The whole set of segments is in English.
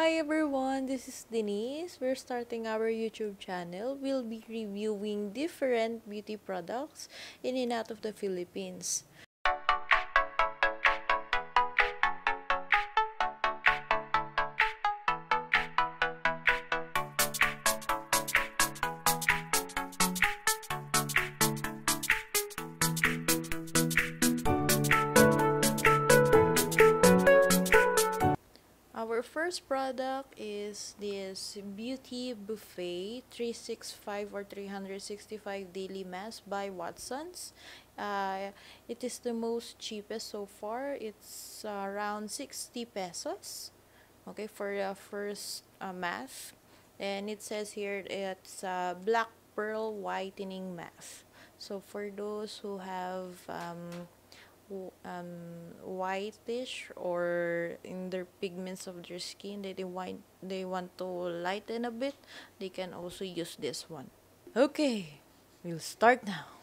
Hi everyone, this is Denise. We're starting our YouTube channel. We'll be reviewing different beauty products in and out of the Philippines. First product is this Beauty Buffet 365 or 365 Daily Mask by Watsons. Uh, it is the most cheapest so far. It's around 60 pesos. Okay, for the first uh, mask. And it says here it's a black pearl whitening mask. So for those who have um, um, whitish or in their pigments of their skin that they want they want to lighten a bit they can also use this one. Okay we'll start now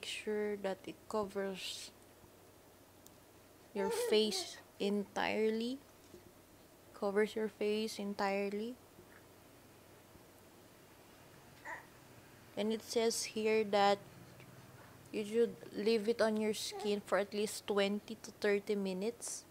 make sure that it covers your face entirely. Covers your face entirely. And it says here that you should leave it on your skin for at least 20 to 30 minutes